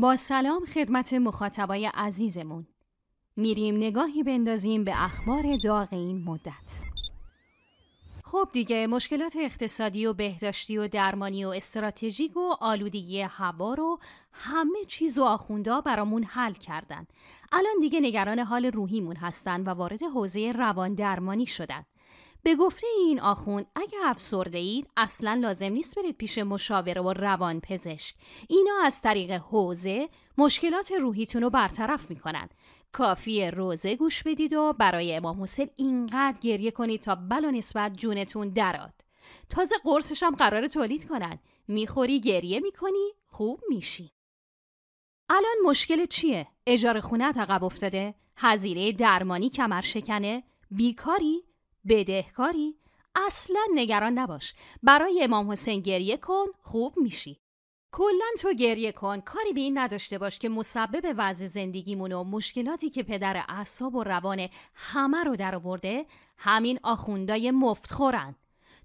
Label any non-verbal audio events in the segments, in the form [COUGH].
با سلام خدمت مخاطبای عزیزمون. میریم نگاهی بندازیم به اخبار داغ این مدت. خب دیگه مشکلات اقتصادی و بهداشتی و درمانی و استراتژیک و آلودگی هوا رو همه چیز و آخوندا برامون حل کردن. الان دیگه نگران حال روحیمون هستن و وارد حوزه روان درمانی شدن. به گفته این آخوند اگه افسرده اید اصلا لازم نیست برید پیش مشاوره و روان پزشک. اینا از طریق حوزه مشکلات روحیتون رو برطرف می‌کنن. کافی روزه گوش بدید و برای امام حسین اینقدر گریه کنید تا بلا نسبت جونتون دراد تازه قرصش هم قرار تولید کنن. می‌خوری گریه می‌کنی خوب میشی. الان مشکل چیه؟ اجاره خونه عقب افتاده هزینه درمانی کمر شکنه بیکاری؟ بدهکاری اصلا نگران نباش. برای امام حسین گریه کن خوب میشی. کلا تو گریه کن. کاری به این نداشته باش که مسبب وضع زندگیمون و مشکلاتی که پدر اعصاب و روان همه رو در آورده همین آخوندای مفتخورن.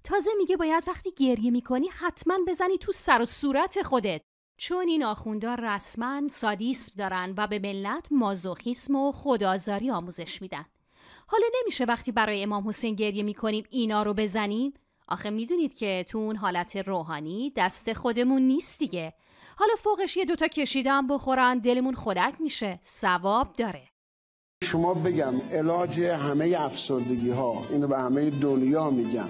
تازه میگه باید وقتی گریه می‌کنی حتما بزنی تو سر و صورت خودت. چون این آخوندا رسما سادیسم دارن و به ملت مازوخیسم و خدازاری آموزش میدن. حالا نمیشه وقتی برای امام حسین گریه می‌کنیم اینا رو بزنیم؟ آخه می‌دونید که تو اون حالت روحانی دست خودمون نیست دیگه. حالا فوقش یه دوتا کشیدم بخورن دلمون خودک میشه. ثواب داره. شما بگم علاج همه افسردگی ها اینو به همه دنیا میگم.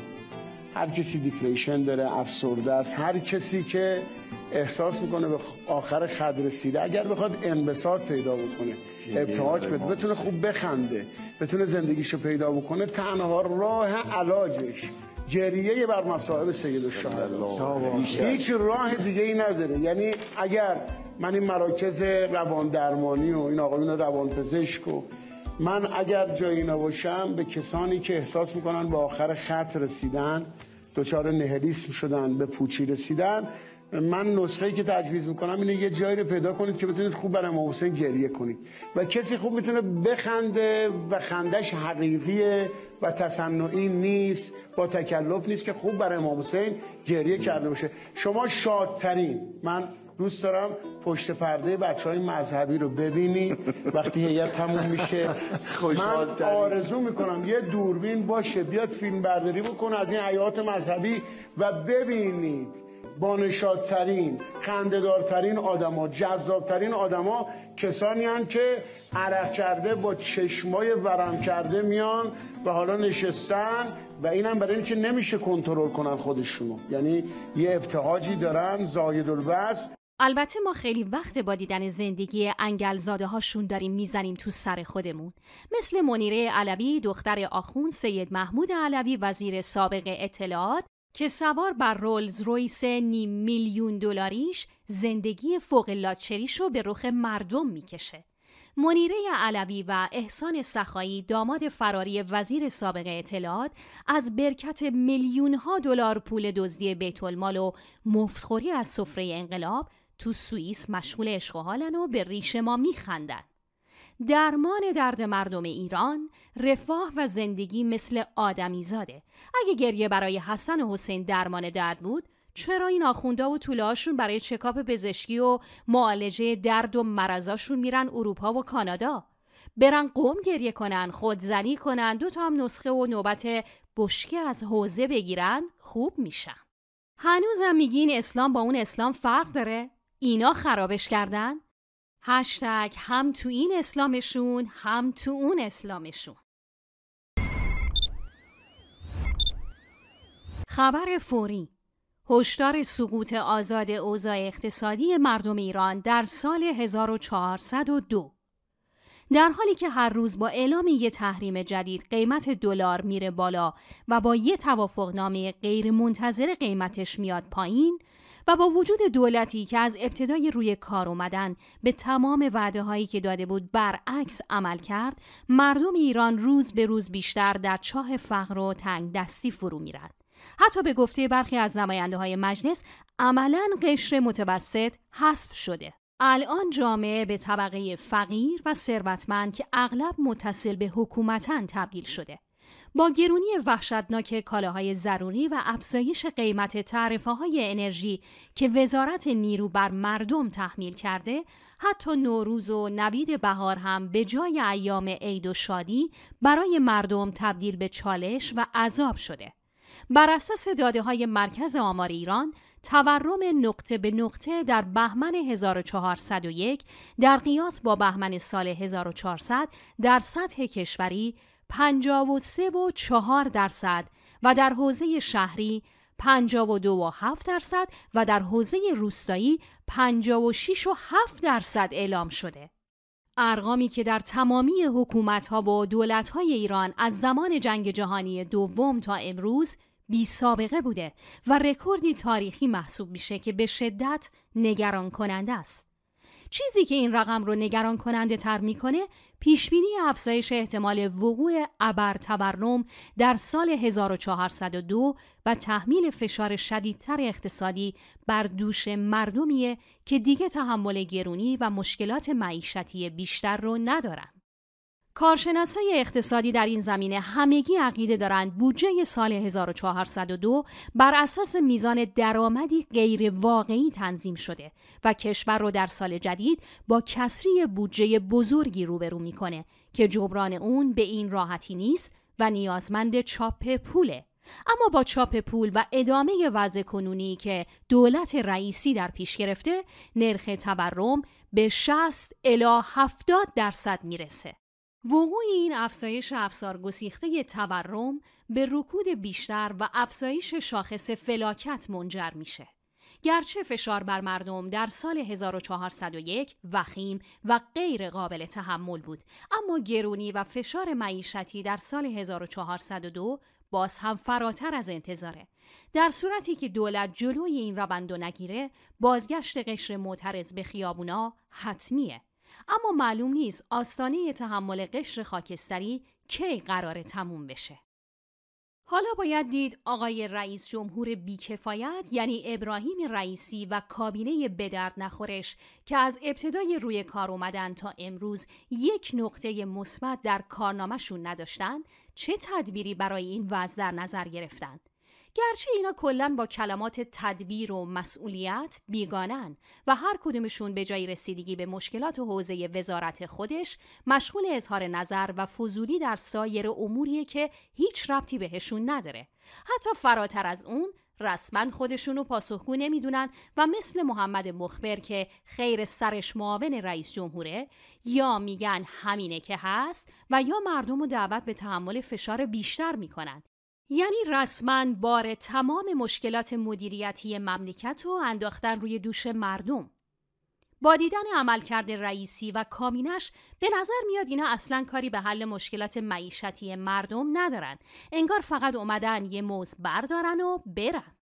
هر کسی دیپریشن داره افسرده است هر کسی که احساس می‌کنه به آخر خد رسیده اگر بخواد انبساط پیدا بکنه ابتهاج بده بتونه خوب بخنده بتونه زندگیشو پیدا بکنه تنها راه علاجش جریه بر مصائب سید الشهدا هیچ راه دیگه ای نداره. یعنی اگر من این مراکز روان درمانی و این آقایون روان پزشک و من اگر جایی نباشم به کسانی که احساس می‌کنن به آخر خط رسیدن دچار نهلیسم شدن به پوچی رسیدن. من نسخه که تجویز می‌کنم اینه یه جایی رو پیدا کنید که بتونید خوب برای امام حسین گریه کنید. و کسی خوب می‌تونه بخنده و خندش حقیقیه و تصنعی نیست با تکلف نیست که خوب برای امام حسین گریه کرده باشه. شما شادترین من دوست دارم پشت پرده بچه های مذهبی رو ببینی. وقتی هیئت تموم میشه. [LAUGHS] من آرزو می‌کنم یه دوربین باشه. بیاد فیلم برداری بکنه از این حیات مذهبی و ببینید بانشادترین خندهدارترین آدما جذابترین آدما کسانی هن که عرق کرده با چشمای ورم کرده میان و حالا نشستن و اینم برای اینکه نمیشه کنترل کنن خودشونو. یعنی یه ابتهاجی دارن زاید الوصف البته ما خیلی وقت با دیدن زندگی انگلزاده هاشون داریم می‌زنیم تو سر خودمون مثل منیره علوی دختر آخون سید محمود علوی وزیر سابق اطلاعات که سوار بر رولز رویس نیم میلیون دلاریش زندگی فوق لاچریش رو به رخ مردم می‌کشه. منیره علوی و احسان سخایی داماد فراری وزیر سابق اطلاعات از برکت میلیون ها دلار پول دزدی بیت المال و مفتخوری از سفره انقلاب تو سوئیس مشغول عشق و به ریش ما میخندن. درمان درد مردم ایران رفاه و زندگی مثل آدمیزاده. اگه گریه برای حسن و حسین درمان درد بود چرا این آخوندا و طولهاشون برای چکاپ پزشکی و معالجه درد و مرزاشون میرن اروپا و کانادا؟ برن قوم گریه کنن خودزنی کنن دو تا هم نسخه و نوبت بشکه از حوزه بگیرن خوب میشن. هنوزم میگین اسلام با اون اسلام فرق داره؟ اینا خرابش کردن؟ هشتگ هم تو این اسلامشون هم تو اون اسلامشون. خبر فوری. هشدار سقوط آزاد اوضاع اقتصادی مردم ایران در سال 1402 در حالی که هر روز با اعلام یه تحریم جدید قیمت دلار میره بالا و با یه توافقنامه غیر منتظر قیمتش میاد پایین و با وجود دولتی که از ابتدای روی کار اومدن به تمام وعده هایی که داده بود برعکس عمل کرد مردم ایران روز به روز بیشتر در چاه فقر و تنگ دستی فرو میرن حتی به گفته برخی از نماینده های مجلس عملا قشر متوسط حذف شده. الان جامعه به طبقه فقیر و ثروتمند که اغلب متصل به حکومتن تبدیل شده. با گرونی وحشتناک کالاهای ضروری و افزایش قیمت تعرفه های انرژی که وزارت نیرو بر مردم تحمیل کرده حتی نوروز و نوید بهار هم به جای ایام عید و شادی برای مردم تبدیل به چالش و عذاب شده. بر اساس داده های مرکز آمار ایران تورم نقطه به نقطه در بهمن 1401 در قیاس با بهمن سال 1400 در سطح کشوری 53 و 4 درصد و در حوزه شهری 52 و 7 درصد و در حوزه روستایی 56 و 7 درصد اعلام شده. ارقامی که در تمامی حکومتها و دولتهای ایران از زمان جنگ جهانی دوم تا امروز بی سابقه بوده و رکوردی تاریخی محسوب میشه که به شدت نگران کننده است. چیزی که این رقم رو نگران کننده تر می‌کنه پیشبینی افزایش احتمال وقوع ابر تورم در سال 1402 و تحمیل فشار شدیدتر اقتصادی بر دوش مردمیه که دیگه تحمل گرونی و مشکلات معیشتی بیشتر رو ندارن. کارشناسای اقتصادی در این زمینه همگی عقیده دارند بودجه سال 1402 بر اساس میزان درآمدی غیر واقعی تنظیم شده و کشور رو در سال جدید با کسری بودجه بزرگی روبرو می‌کنه که جبران اون به این راحتی نیست و نیازمند چاپ پوله اما با چاپ پول و ادامه وضع کنونی که دولت رئیسی در پیش گرفته نرخ تورم به 60 الی 70 درصد می‌رسه. وقوع این افزایش افسار گسیخته تورم به رکود بیشتر و افزایش شاخص فلاکت منجر میشه. گرچه فشار بر مردم در سال 1401 وخیم و غیر قابل تحمل بود اما گرونی و فشار معیشتی در سال 1402 باز هم فراتر از انتظاره در صورتی که دولت جلوی این روند نگیره بازگشت قشر معترض به خیابونا حتمیه اما معلوم نیست آستانه تحمل قشر خاکستری کی قرار تموم بشه. حالا باید دید آقای رئیس جمهور بیکفایت یعنی ابراهیم رئیسی و کابینه بدرد نخورش که از ابتدای روی کار اومدن تا امروز یک نقطه مثبت در کارنامهشون نداشتن چه تدبیری برای این وضع در نظر گرفتند گرچه اینا کلا با کلمات تدبیر و مسئولیت بیگانن و هر کدومشون به جای رسیدگی به مشکلات و حوزه وزارت خودش مشغول اظهار نظر و فضولی در سایر اموریه که هیچ ربطی بهشون نداره. حتی فراتر از اون رسما خودشونو پاسخگو نمی‌دونن و مثل محمد مخبر که خیر سرش معاون رئیس جمهوره یا میگن همینه که هست و یا مردم رو دعوت به تحمل فشار بیشتر می‌کنن. یعنی رسما بار تمام مشکلات مدیریتی مملکت رو انداختن روی دوش مردم. با دیدن عملکرد رئیسی و کامینش به نظر میاد اینا اصلا کاری به حل مشکلات معیشتی مردم ندارن. انگار فقط اومدن یه موز بردارن و برن.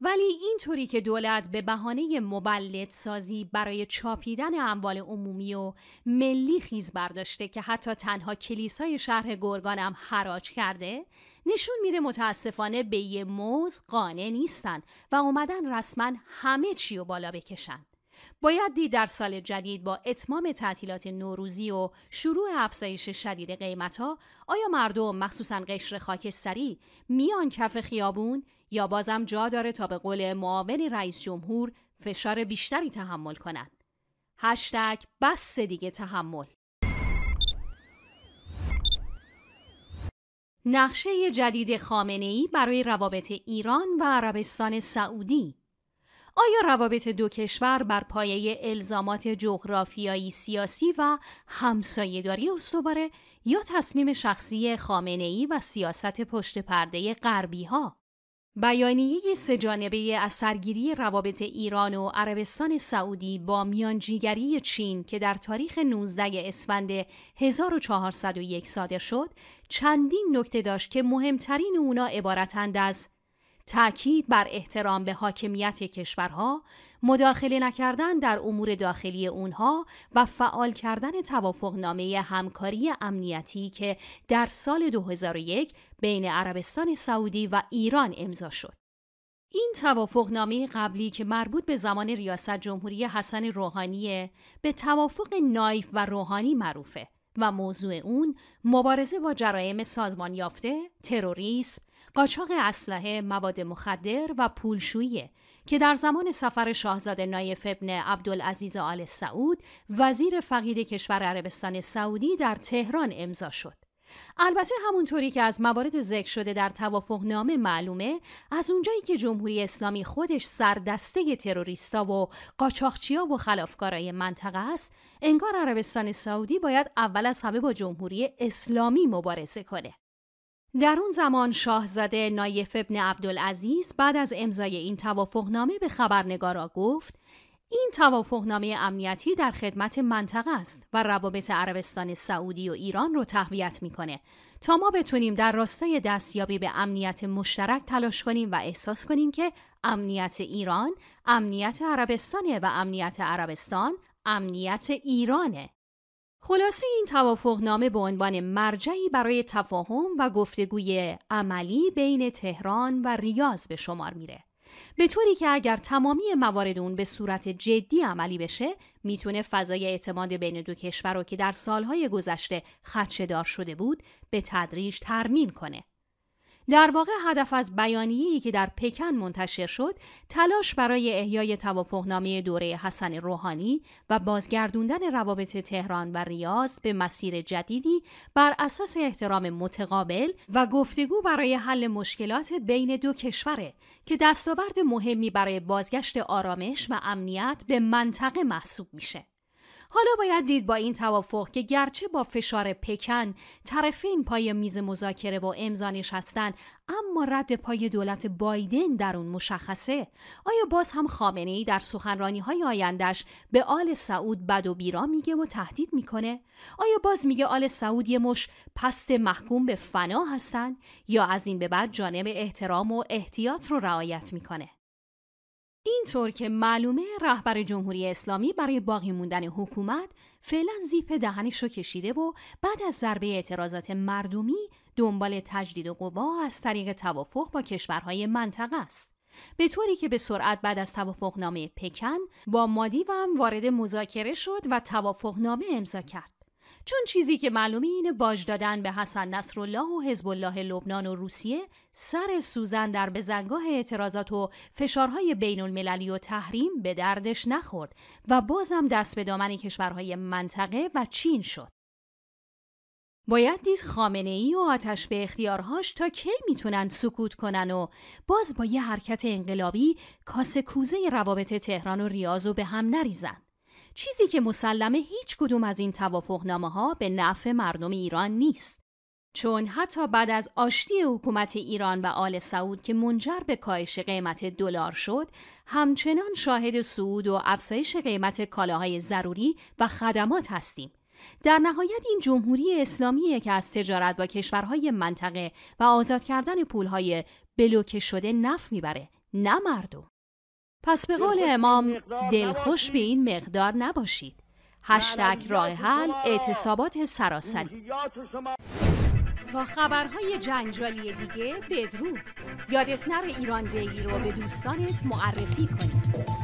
ولی اینطوری که دولت به بهانه مبلد سازی برای چاپیدن اموال عمومی و ملی خیز برداشته که حتی تنها کلیسای شهر گرگان هم حراج کرده نشون میده متاسفانه به یه موز قانع نیستن و اومدن رسما همه چی رو بالا بکشن. باید دید در سال جدید با اتمام تعطیلات نوروزی و شروع افزایش شدید قیمت ها آیا مردم مخصوصا قشر خاکستری میان کف خیابون یا بازم جا داره تا به قول معاون رئیس جمهور فشار بیشتری تحمل کنند. هشتگ بس دیگه تحمل نقشه جدید خامنه ای برای روابط ایران و عربستان سعودی آیا روابط دو کشور بر پایه الزامات جغرافیایی سیاسی و همسایهداری استواره یا تصمیم شخصی خامنه ای و سیاست پشت پرده غربی ها؟ بیانیه سهجانبه از سرگیری روابط ایران و عربستان سعودی با میانجیگری چین که در تاریخ 19 اسفند 1401 صادر شد چندین نکته داشت که مهمترین اونا عبارتند از تأکید بر احترام به حاکمیت کشورها، مداخله نکردن در امور داخلی اونها و فعال کردن توافقنامه همکاری امنیتی که در سال 2001 بین عربستان سعودی و ایران امضا شد. این توافقنامه قبلی که مربوط به زمان ریاست جمهوری حسن روحانی به توافق نایف و روحانی معروفه و موضوع اون مبارزه با جرایم سازمان یافته، تروریسم، قاچاق اسلحه، مواد مخدر و پولشویی که در زمان سفر شاهزاده نایف ابن عبدالعزیز آل سعود وزیر فقید کشور عربستان سعودی در تهران امضا شد. البته همونطوری که از موارد ذکر شده در توافقنامه معلومه از اونجایی که جمهوری اسلامی خودش سردسته تروریستا و قاچاقچیا و خلافکارای منطقه است انگار عربستان سعودی باید اول از همه با جمهوری اسلامی مبارزه کنه در اون زمان شاهزاده نایف ابن عبدالعزیز بعد از امضای این توافقنامه به خبرنگارا گفت این توافقنامه امنیتی در خدمت منطقه است و روابط عربستان سعودی و ایران رو تقویت می‌کنه. تا ما بتونیم در راستای دستیابی به امنیت مشترک تلاش کنیم و احساس کنیم که امنیت ایران امنیت عربستانه و امنیت عربستان امنیت ایرانه. خلاصه این توافقنامه به عنوان مرجعی برای تفاهم و گفتگوی عملی بین تهران و ریاض به شمار میره. به طوری که اگر تمامی موارد اون به صورت جدی عملی بشه می‌تونه فضای اعتماد بین دو کشور رو که در سالهای گذشته خدشهدار شده بود به تدریج ترمیم کنه. در واقع هدف از بیانیه‌ای که در پکن منتشر شد تلاش برای احیای توافقنامه دوره حسن روحانی و بازگردوندن روابط تهران و ریاض به مسیر جدیدی بر اساس احترام متقابل و گفتگو برای حل مشکلات بین دو کشوره که دستاورد مهمی برای بازگشت آرامش و امنیت به منطقه محسوب میشه. حالا باید دید با این توافق که گرچه با فشار پکن طرفین پای میز مذاکره و امضا نشستن اما رد پای دولت بایدن در اون مشخصه. آیا باز هم خامنه ای در سخنرانی های آیندهش به آل سعود بد و بیرا میگه و تهدید می‌کنه؟ آیا باز میگه آل سعود یه مش پست محکوم به فنا هستن؟ یا از این به بعد جانب احترام و احتیاط رو رعایت می‌کنه؟ اینطور که معلومه رهبر جمهوری اسلامی برای باقی موندن حکومت فعلا زیپ دهنش رو کشیده و بعد از ضربه اعتراضات مردمی دنبال تجدید قوا از طریق توافق با کشورهای منطقه است. به طوری که به سرعت بعد از توافقنامه پکن با مادی و هم وارد مذاکره شد و توافقنامه امضا کرد. چون چیزی که معلومه اینه باج دادن به حسن نصرالله و حزب الله لبنان و روسیه سر سوزن در بزنگاه اعتراضات و فشارهای بین المللی و تحریم به دردش نخورد و بازم دست به دامن کشورهای منطقه و چین شد. باید دید خامنه ای و آتش به اختیارهاش تا کی می‌تونن سکوت کنن و باز با یه حرکت انقلابی کاسه کوزه روابط تهران و ریاض و به هم نریزن. چیزی که مسلمه هیچ کدوم از این توافقنامه ها به نفع مردم ایران نیست. چون حتی بعد از آشتی حکومت ایران و آل سعود که منجر به کاهش قیمت دلار شد، همچنان شاهد صعود و افزایش قیمت کالاهای ضروری و خدمات هستیم. در نهایت این جمهوری اسلامیه که از تجارت با کشورهای منطقه و آزاد کردن پولهای بلوکه شده نف می‌بره نه مردم پس به قول امام دلخوش به این مقدار نباشید. هشتگ راه حل اعتصابات سراسری. تا خبرهای جنجالی دیگه بدرود. یادت نره ایران دیگی رو به دوستانت معرفی کنید